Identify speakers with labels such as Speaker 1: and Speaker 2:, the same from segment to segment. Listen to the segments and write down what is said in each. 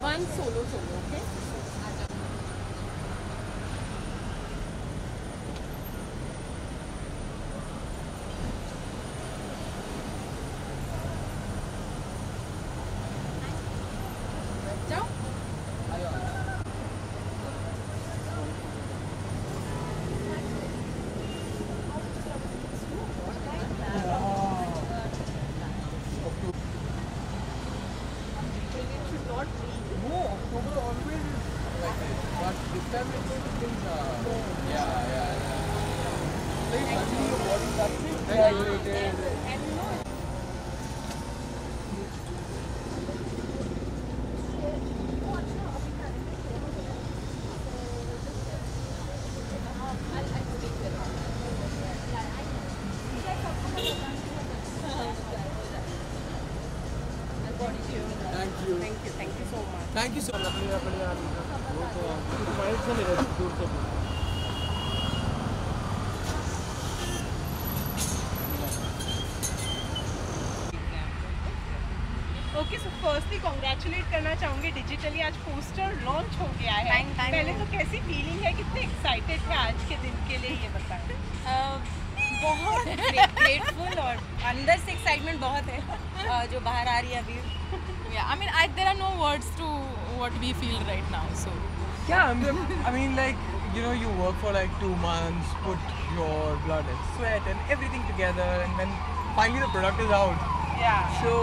Speaker 1: one solo solo, okay?
Speaker 2: yeah, yeah. Like, yeah. yeah. yeah. Thank you
Speaker 1: thank you thank you so much
Speaker 2: thank you so much
Speaker 1: अपने अपने दूर से okay so करना चाहूँगी digitally आज poster launch हो गया है पहले तो कैसी फीलिंग है कितने एक्साइटेड है आज के दिन के लिए ये बताएँ
Speaker 3: बहुत ग्रेटफुल और अंदर से एक्साइटमेंट बहुत है जो बाहर आ रही है अभी
Speaker 4: Yeah, I mean, I, there are no words to what we feel right now. So,
Speaker 2: Yeah, the- I mean, like, you know, you work for like two months, put your blood and sweat and everything together, and then finally the product is out.
Speaker 1: या
Speaker 2: So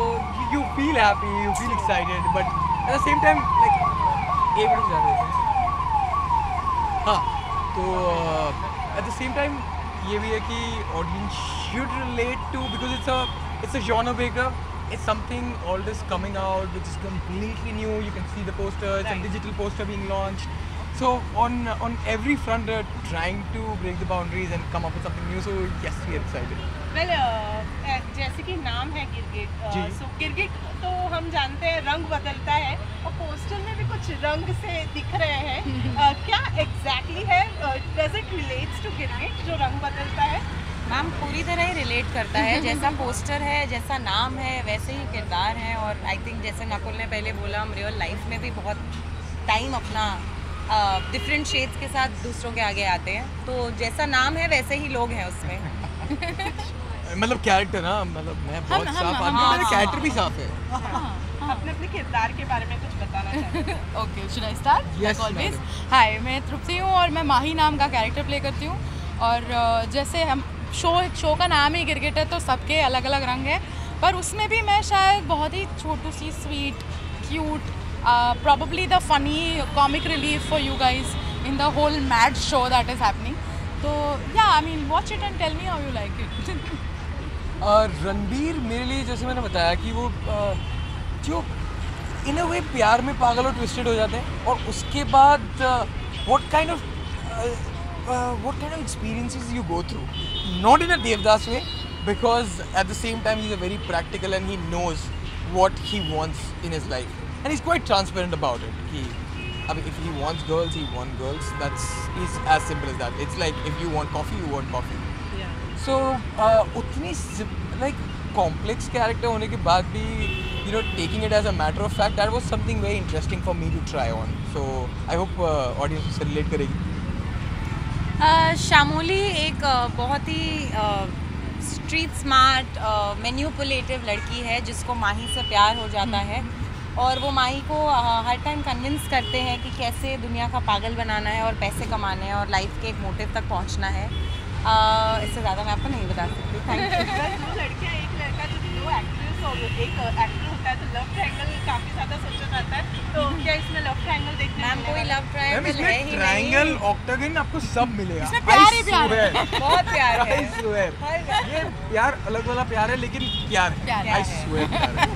Speaker 2: you, feel happy, you feel excited, but at the same time, like, एक minute जा रहे थे हाँ तो eight the same time ये भी है कि audience should relate to because it's it's a genre breaker it's something all this coming out which is completely new you can see the poster digital poster being launched so on on every front trying to break the boundaries and come up something new so yes we excited
Speaker 1: well जैसे कि नाम है
Speaker 2: cricket
Speaker 1: so तो हम जानते हैं रंग बदलता है और पोस्टर में भी कुछ रंग से दिख रहे हैं। क्या एग्जैक्टली है डज इट रिलेट्स टू गिरगिट जो रंग बदलता है।
Speaker 3: मैम पूरी तरह ही रिलेट करता है। जैसा पोस्टर है जैसा नाम है वैसे ही किरदार है। और आई थिंक जैसे नकुल ने पहले बोला हम रियल लाइफ में भी बहुत टाइम अपना डिफरेंट शेड्स के साथ दूसरों के आगे आते हैं। तो जैसा नाम है वैसे ही लोग हैं उसमें।
Speaker 2: मतलब कैरेक्टर ना मतलब मैं बहुत
Speaker 4: हम-
Speaker 2: साफ़
Speaker 4: हम-
Speaker 2: आदमी
Speaker 4: हाँ,
Speaker 2: मेरा
Speaker 4: हाँ।
Speaker 2: कैरेक्टर भी साफ़ है। हाँ।
Speaker 1: अपने अपने किरदार के बारे में कुछ बताना
Speaker 4: ओके शुड
Speaker 2: आई
Speaker 4: हाय मैं तृप्ति हूँ और मैं माही नाम का कैरेक्टर प्ले करती हूँ। और जैसे हम शो शो का नाम ही क्रिकेट है तो सबके अलग अलग रंग है। पर उसमें भी मैं शायद बहुत ही छोटू सी sweet cute probably the funny comic relief for you guys in the whole mad show that is happening तो yeah I mean watch it and tell me how you like it
Speaker 2: और रणबीर मेरे लिए जैसे मैंने बताया कि वो जो इन अ वे प्यार में पागल और ट्विस्टेड हो जाते हैं और उसके बाद what kind of what kind of experiences you go through not in a Devdas way because at the same time is a very practical and he knows what he wants in is life and is quite transparent about it कि अब if you wants girls he want girls that's is as simple is that it's like if you want coffee you want coffee so उतनी like complex character होने के बाद भी you know taking it as a matter of fact that was something very interesting for me to try on so I hope audience उससे relate करेगी.
Speaker 3: अ, शामोली एक अ, बहुत ही स्ट्रीट स्मार्ट मैन्यूपुलेटिव लड़की है जिसको माही से प्यार हो जाता है। और वो माही को अ, हर टाइम कन्विंस करते हैं कि कैसे दुनिया का पागल बनाना है और पैसे कमाने हैं और लाइफ के एक मोटिव तक पहुँचना है। अ, इससे ज़्यादा मैं आपको नहीं बता सकती। थैंक यू
Speaker 1: बस दो एक लड़का जो दो एक्ट्रेस और एक एक्टर तो लव ट्रायंगल काफ़ी ज़्यादा सोचा जाता है। तो क्या इसमें लव ट्रायंगल देखने
Speaker 3: मैम कोई लव ट्रायंगल है ही
Speaker 2: ट्रायंगल ऑक्टागन आपको सब मिलेगा।
Speaker 4: इसमें प्यार ही प्यार है।
Speaker 2: है
Speaker 3: बहुत प्यार है।
Speaker 2: आई स्वेयर ये प्यार अलग वाला प्यार है लेकिन प्यार है। आई स्वेयर प्यार है।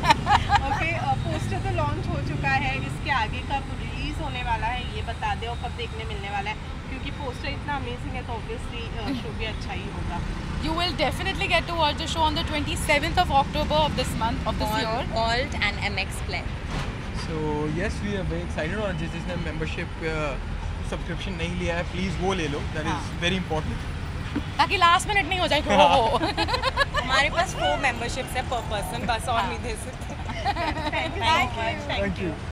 Speaker 1: ओके पोस्टर तो लॉन्च हो चुका है इसके आगे कब रिलीज़ होने वाला है ये बता दे और कब देखने मिलने वाला है क्योंकि पोस्टर इतना अमेजिंग है तो ऑब्वियसली शो भी अच्छा ही होगा।
Speaker 4: you will definitely get to watch the show on the 27th of october of this month of this year
Speaker 3: alt and M X plane
Speaker 2: so yes we are very excited और जिस जिसने membership subscription नहीं लिया है please वो ले लो that is very important
Speaker 4: ताकि last minute नहीं हो जाए कि वो हो
Speaker 3: हमारे पास फोर मेंबरशिप्स है पर पर्सन बस और नहीं दे सकते
Speaker 1: थैंक यू
Speaker 2: थैंक यू